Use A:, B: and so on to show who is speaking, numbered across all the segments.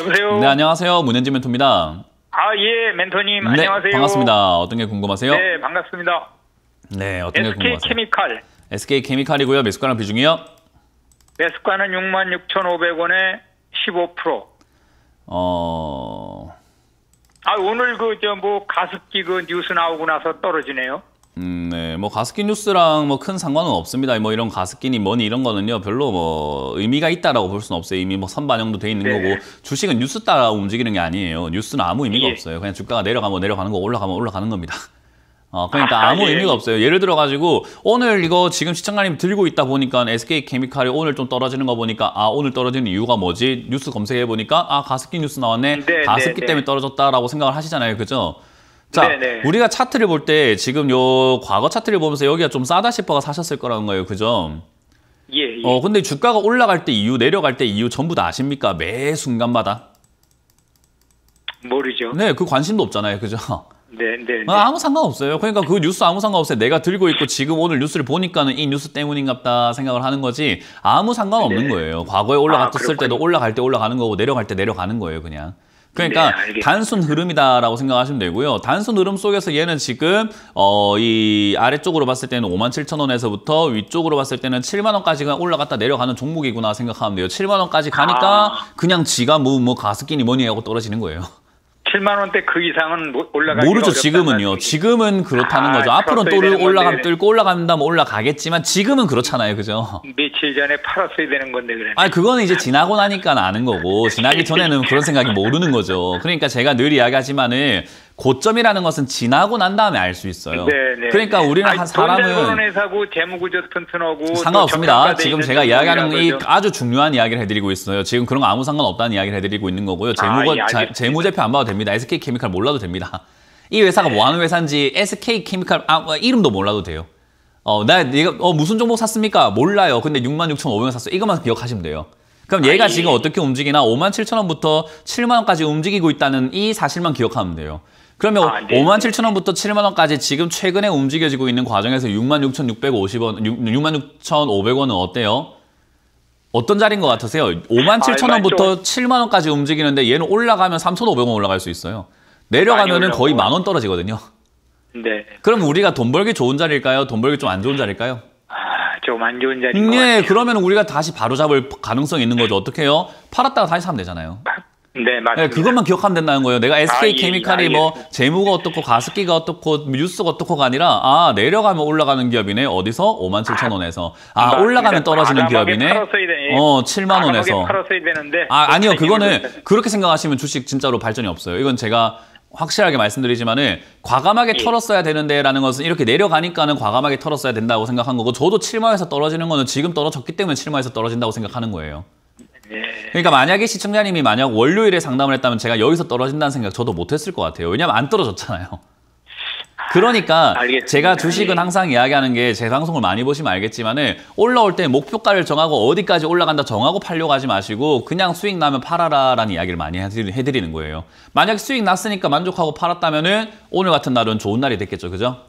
A: 여보세요.
B: 네, 안녕하세요. 문현진 멘토입니다.
A: 아, 예, 멘토님
B: 네,
A: 안녕하세요.
B: 반갑습니다. 어떤 게 궁금하세요?
A: 네, 반갑습니다.
B: 네, 어떤 게
A: SK
B: 궁금하세요?
A: 케미칼
B: SK 케미칼이고요. 매수가랑 비중이요?
A: 매수가는 66,500원에 15%.
B: 어,
A: 아, 오늘 그 저 뭐 가습기 그 뉴스 나오고 나서 떨어지네요.
B: 음, 네, 뭐 가습기 뉴스랑 뭐 큰 상관은 없습니다. 뭐 이런 가습기니 뭐니 이런 거는요, 별로 뭐 의미가 있다라고 볼 수는 없어요. 이미 뭐 선반영도 돼 있는
A: 네.
B: 거고 주식은 뉴스 따라 움직이는 게 아니에요. 뉴스는 아무 의미가
A: 예.
B: 없어요. 그냥 주가가 내려가면 내려가는 거, 올라가면 올라가는 겁니다. 어, 그러니까
A: 아,
B: 아무
A: 예.
B: 의미가 없어요. 예를 들어가지고 오늘 이거 지금 시청자님 들고 있다 보니까 SK 케미칼이 오늘 좀 떨어지는 거 보니까 아 오늘 떨어지는 이유가 뭐지? 뉴스 검색해 보니까 아 가습기 뉴스 나왔네.
A: 네,
B: 가습기
A: 네, 네.
B: 때문에 떨어졌다라고 생각을 하시잖아요, 그죠? 자,
A: 네, 네.
B: 우리가 차트를 볼 때 지금 요 과거 차트를 보면서 여기가 좀 싸다 싶어가 사셨을 거라는 거예요, 그죠?
A: 예, 예.
B: 어, 근데 주가가 올라갈 때 이유, 내려갈 때 이유 전부 다 아십니까? 매 순간마다.
A: 모르죠.
B: 네, 그 관심도 없잖아요, 그죠?
A: 네, 네. 네.
B: 아, 아무 상관없어요. 그러니까 그 뉴스 아무 상관없어요. 내가 들고 있고 지금 오늘 뉴스를 보니까는 이 뉴스 때문인갑다 생각을 하는 거지 아무 상관없는
A: 네.
B: 거예요. 과거에 올라갔을
A: 아,
B: 때도. 올라갈 때 올라가는 거고 내려갈 때 내려가는 거예요, 그냥. 그러니까
A: 네.
B: 단순 흐름이다라고 생각하시면 되고요. 단순 흐름 속에서 얘는 지금 어, 이 아래쪽으로 봤을 때는 5만 7천 원에서부터 위쪽으로 봤을 때는 7만 원까지가 올라갔다 내려가는 종목이구나 생각하면 돼요. 7만 원까지 가니까
A: 아.
B: 그냥 지가 뭐, 뭐 가습기니 뭐니 하고 떨어지는 거예요.
A: 7만 원대 그 이상은 못 올라가기
B: 모르죠 지금은요. 지금은 그렇다는
A: 아,
B: 거죠. 앞으로는 또 올라가면. 뚫고 올라간다 뭐 올라가겠지만 지금은 그렇잖아요. 그죠?
A: 며칠 전에 팔았어야 되는 건데 그래.
B: 아 그거는 이제 지나고 나니까 아는 거고 지나기 전에는 그런 생각이 모르는 거죠. 그러니까 제가 늘 이야기하지만은 고점이라는 것은 지나고 난 다음에 알 수 있어요
A: 네, 네.
B: 그러니까 우리는
A: 아니,
B: 한 사람은
A: 회사고 재무구조 튼튼하고 또
B: 상관없습니다. 지금 제가 이야기하는 이 아주 중요한 이야기를 해드리고 있어요. 지금 그런 거 아무 상관 없다는 이야기를 해드리고 있는 거고요. 재무가
A: 예,
B: 자-
A: 알겠습니다.
B: 재무제표 안 봐도 됩니다. SK 케미칼 몰라도 됩니다. 이 회사가 뭐 하는 회사인지 SK 케미칼 아, 뭐 이름도 몰라도 돼요. 어, 나 네가 어, 무슨 종목 샀습니까? 몰라요. 근데 66,500원 샀어요. 이것만 기억하시면 돼요. 그럼 얘가
A: 아,
B: 지금
A: 예.
B: 어떻게 움직이나 57,000원부터 7만 원까지 움직이고 있다는 이 사실만 기억하면 돼요. 그러면
A: 아, 네.
B: 57,000원부터 7만 원까지 지금 최근에 움직여지고 있는 과정에서 66,650원, 66,500원은 어때요? 어떤 자리인 것 같으세요? 57,000원부터 7만 원까지 움직이는데 얘는 올라가면 3,500원 올라갈 수 있어요. 내려가면은
A: 많이
B: 거의. 만 원 떨어지거든요.
A: 네.
B: 그럼 우리가 돈 벌기 좋은 자리일까요? 돈 벌기 좀 안 좋은 자리일까요?
A: 아, 좀 안 좋은 자리인 것
B: 예,
A: 같아요.
B: 그러면 우리가 다시 바로 잡을 가능성이 있는 거죠. 어떻게 해요? 팔았다가 다시 사면 되잖아요.
A: 네, 맞습니다.
B: 네, 그것만 기억하면 된다는 거예요. 내가 SK
A: 아, 예,
B: 케미칼이 뭐
A: 알겠습니다.
B: 재무가 어떻고 가습기가 어떻고 뉴스가 어떻고가 아니라 아 내려가면 올라가는 기업이네. 어디서 5만 7천 원에서 아
A: 맞습니다.
B: 올라가면 떨어지는 기업이네.
A: 어
B: 7만
A: 과감하게
B: 원에서. 아 아니요
A: 또
B: 그거는 그렇게 생각하시면 주식 진짜로 발전이 없어요. 이건 제가 확실하게 말씀드리지만은 과감하게
A: 예.
B: 털었어야 되는데라는 것은 이렇게 내려가니까는 과감하게 털었어야 된다고 생각한 거고 저도 7만에서 떨어지는 거는 지금 떨어졌기 때문에 7만에서 떨어진다고 생각하는 거예요.
A: 네.
B: 그러니까 만약에 시청자님이 만약 월요일에 상담을 했다면 제가 여기서 떨어진다는 생각 저도 못했을 것 같아요. 왜냐하면 안 떨어졌잖아요. 그러니까
A: 알겠습니다.
B: 제가 주식은
A: 예.
B: 항상 이야기하는 게 제 방송을 많이 보시면 알겠지만은 올라올 때 목표가를 정하고 어디까지 올라간다 정하고 팔려고 하지 마시고 그냥 수익 나면 팔아라라는 이야기를 많이 해드리- 해드리는 거예요. 만약 수익 났으니까 만족하고 팔았다면은 오늘 같은 날은 좋은 날이 됐겠죠, 그죠?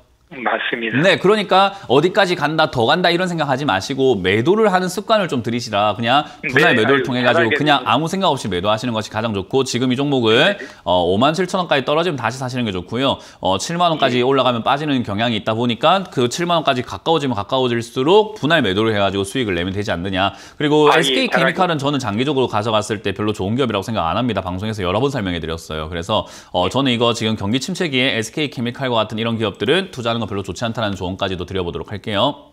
A: 맞습니다.
B: 네, 그러니까 어디까지 간다, 더 간다 이런 생각하지 마시고 매도를 하는 습관을 좀 들이시라. 그냥 분할
A: 네,
B: 매도를
A: 알-
B: 통해
A: 잘
B: 가지고 그냥. 아무 생각 없이 매도하시는 것이 가장 좋고 지금 이 종목을 어, 5만 7천 원까지 떨어지면 다시 사시는 게 좋고요. 어, 7만 원까지
A: 예.
B: 올라가면 빠지는 경향이 있다 보니까 그 7만 원까지 가까워지면 가까워질수록 분할 매도를 해가지고 수익을 내면 되지 않느냐. 그리고
A: 아, 예,
B: SK
A: 잘
B: 케미칼은 저는 장기적으로 가져갔을 때 별로 좋은 기업이라고 생각 안 합니다. 방송에서 여러 번 설명해 드렸어요. 그래서 어, 저는 이거 지금 경기 침체기에 SK 케미칼과 같은 이런 기업들은 투자하는 건 별로 좋지 않다는 조언까지도 드려보도록 할게요.